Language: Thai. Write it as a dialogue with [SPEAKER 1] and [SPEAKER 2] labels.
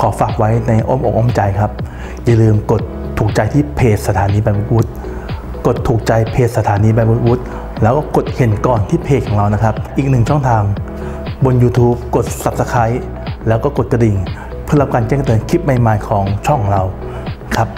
[SPEAKER 1] ขอฝากไว้ในอ้อมอกอ้อมใจครับ อย่าลืมกดถูกใจที่เพจสถานีบรรพุทธกดถูกใจเพจสถานีบรรพุทธแล้วก็กดเห็นก่อนที่เพจของเรานะครับ อีกหนึ่งช่องทาง บน YouTube กด Subscribe แล้วก็กดกระดิ่ง เพื่อรับการแจ้งเตือนคลิปใหม่ๆของช่องเราครับ